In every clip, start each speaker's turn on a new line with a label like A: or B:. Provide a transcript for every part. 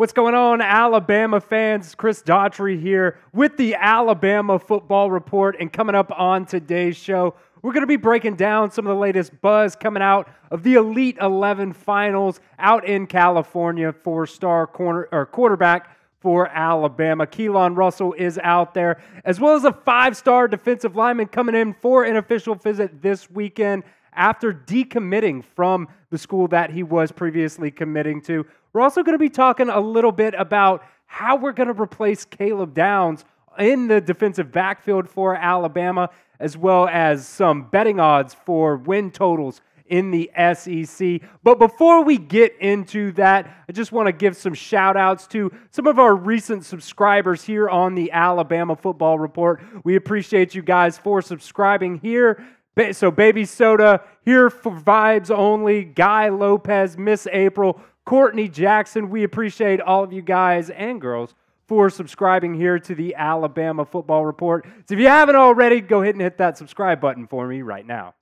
A: What's going on, Alabama fans? Chris Daughtry here with the Alabama Football Report. And coming up on today's show, we're going to be breaking down some of the latest buzz coming out of the Elite 11 finals out in California. Four star corner, or quarterback for Alabama. Keelon Russell is out there, as well as a five star defensive lineman coming in for an official visit this weekend after decommitting from the school that he was previously committing to. We're also going to be talking a little bit about how we're going to replace Caleb Downs in the defensive backfield for Alabama, as well as some betting odds for win totals in the SEC. But before we get into that, I just want to give some shout outs to some of our recent subscribers here on the Alabama Football Report. We appreciate you guys for subscribing here. So, Baby Soda, here for vibes only, Guy Lopez, Miss April, Courtney Jackson. We appreciate all of you guys and girls for subscribing here to the Alabama Football Report. So, if you haven't already, go ahead and hit that subscribe button for me right now.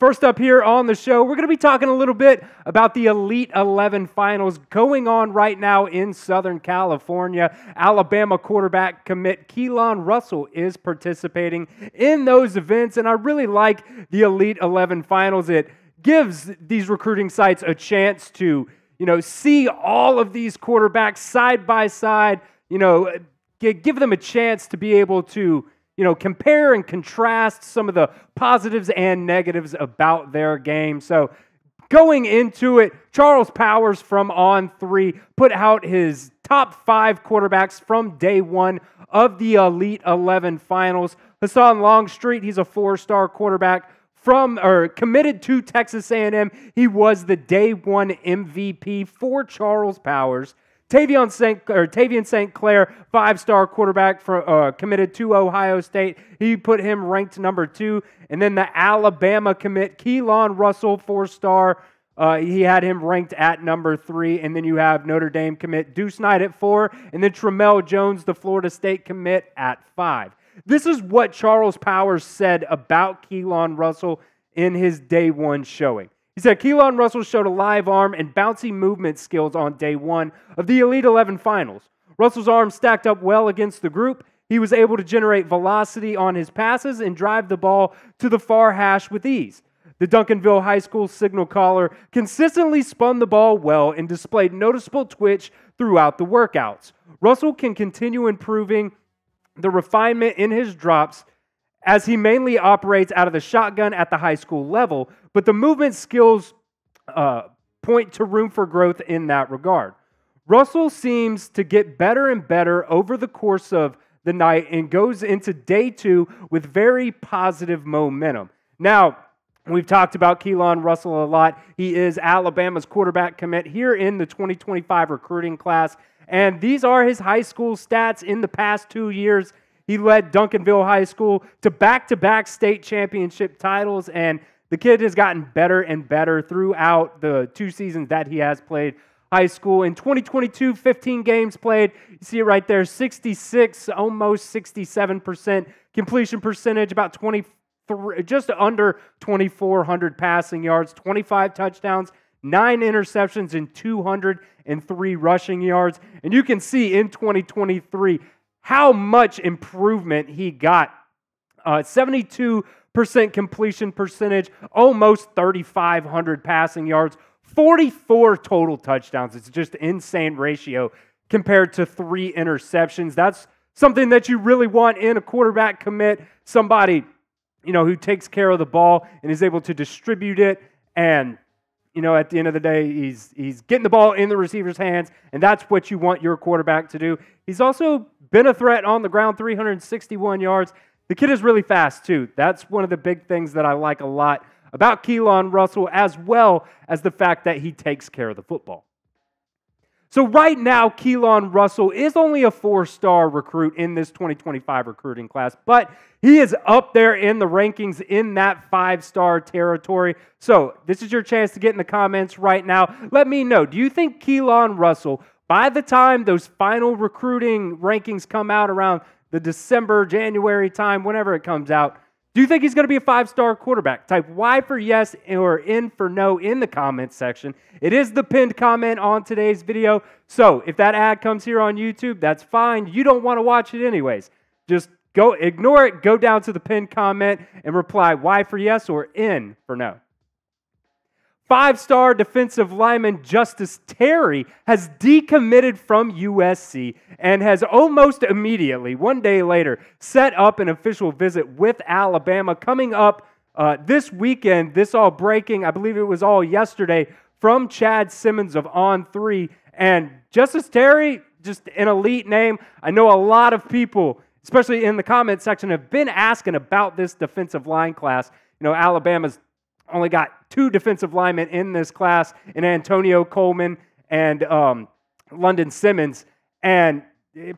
A: First up here on the show, we're going to be talking a little bit about the Elite 11 finals going on right now in Southern California. Alabama quarterback commit Keelon Russell is participating in those events, and I really like the Elite 11 finals. It gives these recruiting sites a chance to, you know, see all of these quarterbacks side by side, you know, give them a chance to be able to you know, compare and contrast some of the positives and negatives about their game. So, going into it, Charles Powers from On Three put out his top five quarterbacks from day one of the Elite 11 finals. Husan Longstreet, he's a four-star quarterback from or committed to Texas A&M. He was the day one MVP for Charles Powers. Tavien St. Or Tavien St. Clair, five-star quarterback uh, committed to Ohio State. He put him ranked number two. And then the Alabama commit, Keelon Russell, four-star. Uh, he had him ranked at number three. And then you have Notre Dame commit Deuce Knight at four. And then Tramell Jones, the Florida State commit, at five. This is what Charles Powers said about Keelon Russell in his day one showing. He said Keelon Russell showed a live arm and bouncy movement skills on day one of the Elite 11 finals. Russell's arm stacked up well against the group. He was able to generate velocity on his passes and drive the ball to the far hash with ease. The Duncanville High School signal caller consistently spun the ball well and displayed noticeable twitch throughout the workouts. Russell can continue improving the refinement in his drops as he mainly operates out of the shotgun at the high school level, but the movement skills uh, point to room for growth in that regard. Russell seems to get better and better over the course of the night and goes into day two with very positive momentum. Now, We've talked about Keelon Russell a lot. He is Alabama's quarterback commit here in the 2025 recruiting class. And these are his high school stats in the past two years. He led Duncanville High School to back to back state championship titles, and the kid has gotten better and better throughout the two seasons that he has played high school. In 2022, 15 games played. You see it right there 66, almost 67% completion percentage, about 23, just under 2,400 passing yards, 25 touchdowns, nine interceptions, and 203 rushing yards. And you can see in 2023, how much improvement he got. Uh, 72% completion percentage, almost 3,500 passing yards, 44 total touchdowns. It's just insane ratio compared to three interceptions. That's something that you really want in a quarterback commit. Somebody, you know, who takes care of the ball and is able to distribute it and you know, at the end of the day, he's, he's getting the ball in the receiver's hands, and that's what you want your quarterback to do. He's also been a threat on the ground, 361 yards. The kid is really fast, too. That's one of the big things that I like a lot about Keelon Russell, as well as the fact that he takes care of the football. So, right now, Keelon Russell is only a four star recruit in this 2025 recruiting class, but he is up there in the rankings in that five star territory. So, this is your chance to get in the comments right now. Let me know do you think Keelon Russell, by the time those final recruiting rankings come out around the December, January time, whenever it comes out, Do you think he's going to be a five star quarterback? Type Y for yes or N for no in the comments section. It is the pinned comment on today's video. So if that ad comes here on YouTube, that's fine. You don't want to watch it anyways. Just go ignore it, go down to the pinned comment and reply Y for yes or N for no. Five star defensive lineman Justus Terry has decommitted from USC and has almost immediately, one day later, set up an official visit with Alabama coming up uh, this weekend. This all breaking, I believe it was all yesterday, from Chad Simmons of On Three. And Justus Terry, just an elite name. I know a lot of people, especially in the comment section, have been asking about this defensive line class. You know, Alabama's only got two defensive linemen in this class in Antonio Coleman and um, London Simmons, and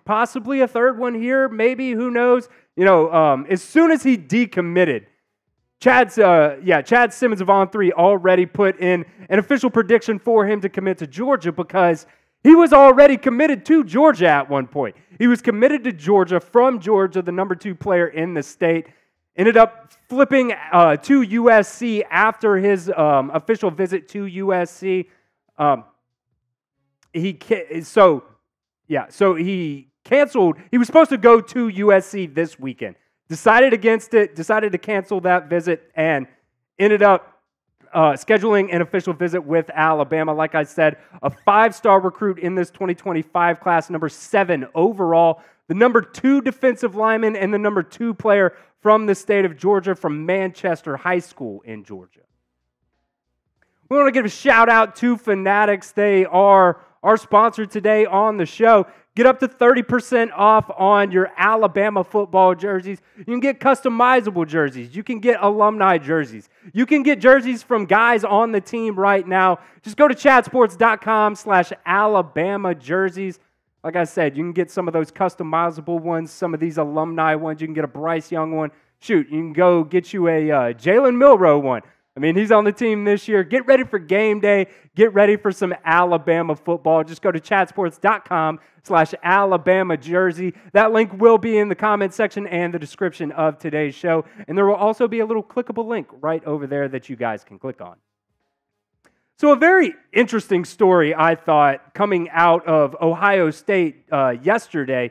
A: possibly a third one here, maybe, who knows? You know, um, as soon as he decommitted, Chad's, uh, yeah, Chad Simmons of On Three already put in an official prediction for him to commit to Georgia because he was already committed to Georgia at one point. He was committed to Georgia from Georgia, the number two player in the state. Ended up flipping uh, to USC after his um, official visit to USC. Um, he so yeah, so he canceled. He was supposed to go to USC this weekend. Decided against it. Decided to cancel that visit and ended up uh, scheduling an official visit with Alabama. Like I said, a five-star recruit in this 2025 class, number seven overall the number two defensive lineman and the number two player from the state of Georgia from Manchester High School in Georgia. We want to give a shout out to Fanatics. They are our sponsor today on the show. Get up to 30% off on your Alabama football jerseys. You can get customizable jerseys. You can get alumni jerseys. You can get jerseys from guys on the team right now. Just go to chatsports.com slash Alabama jerseys. Like I said, you can get some of those customizable ones, some of these alumni ones. You can get a Bryce Young one. Shoot, you can go get you a uh, Jalen Milroe one. I mean, he's on the team this year. Get ready for game day. Get ready for some Alabama football. Just go to chatsports.com slash Alabama jersey. That link will be in the comment section and the description of today's show. And there will also be a little clickable link right over there that you guys can click on. So, a very interesting story, I thought, coming out of Ohio State uh, yesterday,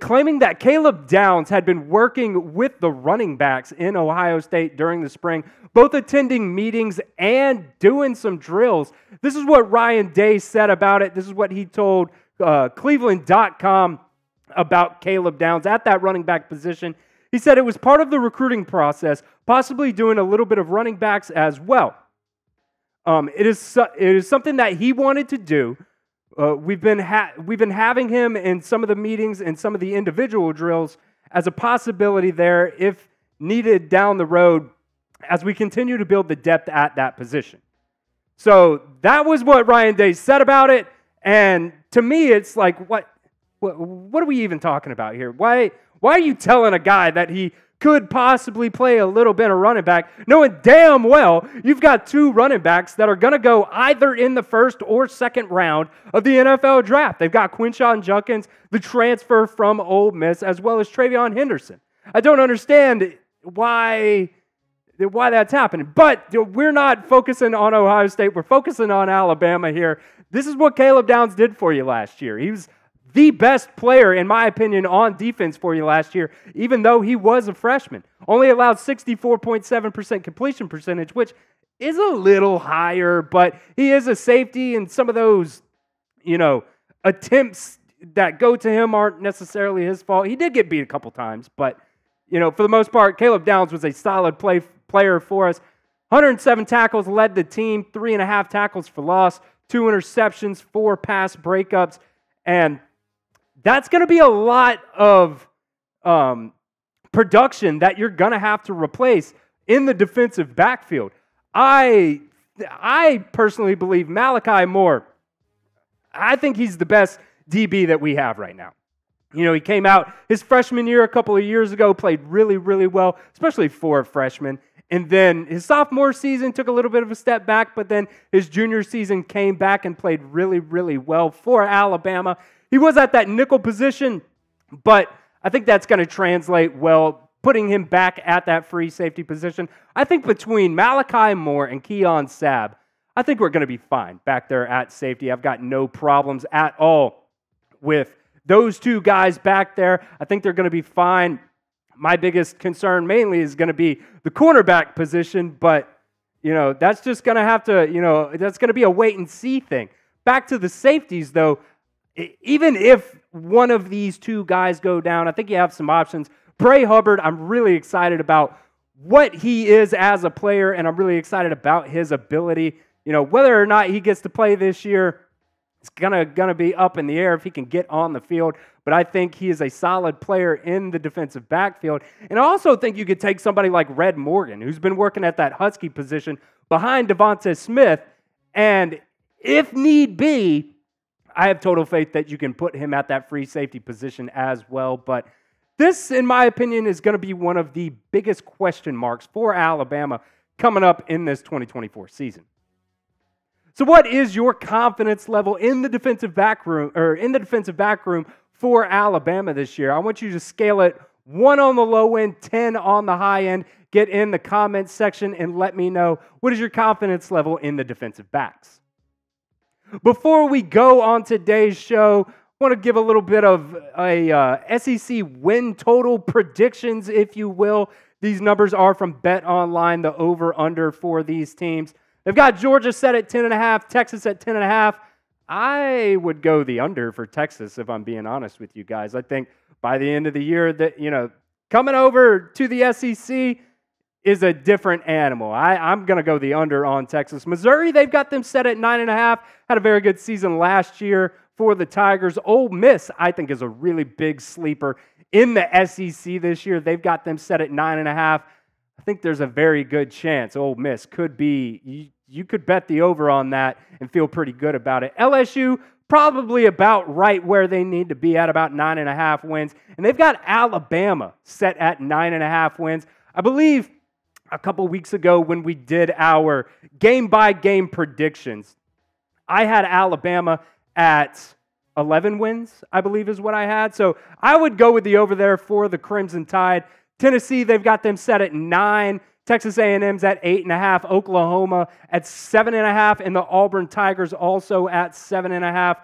A: claiming that Caleb Downs had been working with the running backs in Ohio State during the spring, both attending meetings and doing some drills. This is what Ryan Day said about it. This is what he told uh, Cleveland.com about Caleb Downs at that running back position. He said it was part of the recruiting process, possibly doing a little bit of running backs as well. Um, it, is, it is something that he wanted to do. Uh, we've, been ha- we've been having him in some of the meetings and some of the individual drills as a possibility there if needed down the road as we continue to build the depth at that position. So that was what Ryan Day said about it. And to me, it's like, what, what, what are we even talking about here? Why, why are you telling a guy that he could possibly play a little bit of running back, knowing damn well you've got two running backs that are going to go either in the first or second round of the NFL draft. They've got Quinshon Judkins, the transfer from Ole Miss, as well as TreVeyon Henderson. I don't understand why why that's happening. But we're not focusing on Ohio State. We're focusing on Alabama here. This is what Caleb Downs did for you last year. He was the best player, in my opinion, on defense for you last year, even though he was a freshman. Only allowed 64.7% completion percentage, which is a little higher, but he is a safety, and some of those, you know, attempts that go to him aren't necessarily his fault. He did get beat a couple times, but, you know, for the most part, Caleb Downs was a solid play, player for us. 107 tackles led the team, three and a half tackles for loss, two interceptions, four pass breakups, and that's going to be a lot of um, production that you're going to have to replace in the defensive backfield. I, I personally believe Malachi Moore, I think he's the best DB that we have right now. You know, he came out his freshman year a couple of years ago, played really, really well, especially for a freshman. And then his sophomore season took a little bit of a step back, but then his junior season came back and played really, really well for Alabama. He was at that nickel position, but I think that's going to translate well putting him back at that free safety position. I think between Malachi Moore and Keon Sabb, I think we're going to be fine back there at safety. I've got no problems at all with those two guys back there. I think they're going to be fine. My biggest concern mainly is going to be the cornerback position, but you know, that's just going to have to, you know, that's going to be a wait and see thing. Back to the safeties though, even if one of these two guys go down, I think you have some options. Bray Hubbard, I'm really excited about what he is as a player, and I'm really excited about his ability. You know, whether or not he gets to play this year, it's gonna gonna be up in the air if he can get on the field. But I think he is a solid player in the defensive backfield. And I also think you could take somebody like Red Morgan, who's been working at that Husky position behind Devonta Smith. And if need be, I have total faith that you can put him at that free safety position as well. But this, in my opinion, is going to be one of the biggest question marks for Alabama coming up in this 2024 season. So, what is your confidence level in the defensive back room or in the defensive back room for Alabama this year? I want you to scale it one on the low end, 10 on the high end. Get in the comments section and let me know what is your confidence level in the defensive backs. Before we go on today's show, I want to give a little bit of a uh, SEC win total predictions, if you will. These numbers are from Bet Online, the over under for these teams. They've got Georgia set at 10.5, Texas at 10.5. I would go the under for Texas, if I'm being honest with you guys. I think by the end of the year, that, you know, coming over to the SEC, is a different animal. I, I'm going to go the under on Texas. Missouri, they've got them set at nine and a half. Had a very good season last year for the Tigers. Ole Miss, I think, is a really big sleeper in the SEC this year. They've got them set at nine and a half. I think there's a very good chance Ole Miss could be. You, you could bet the over on that and feel pretty good about it. LSU, probably about right where they need to be at about nine and a half wins. And they've got Alabama set at nine and a half wins. I believe a couple weeks ago when we did our game by game predictions. I had Alabama at 11 wins, I believe is what I had. So I would go with the over there for the Crimson Tide. Tennessee, they've got them set at nine. Texas A&M's at eight and a half. Oklahoma at seven and a half, and the Auburn Tigers also at seven and a half.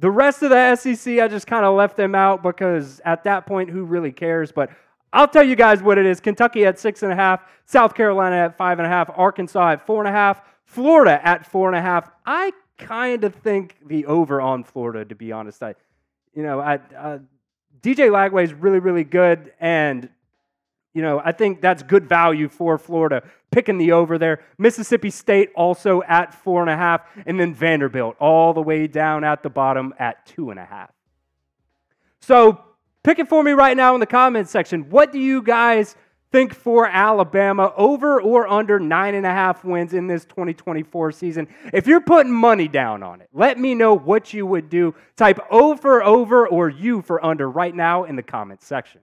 A: The rest of the SEC, I just kind of left them out because at that point, who really cares? But I'll tell you guys what it is. Kentucky at six and a half, South Carolina at five and a half, Arkansas at four and a half, Florida at four and a half. I kind of think the over on Florida, to be honest. I, you know, I, uh, DJ Lagway is really, really good, and you know, I think that's good value for Florida. Picking the over there. Mississippi State also at four and a half, and then Vanderbilt all the way down at the bottom at two and a half. So Pick it for me right now in the comments section. What do you guys think for Alabama over or under nine and a half wins in this 2024 season? If you're putting money down on it, let me know what you would do. Type O for over or U for under right now in the comments section.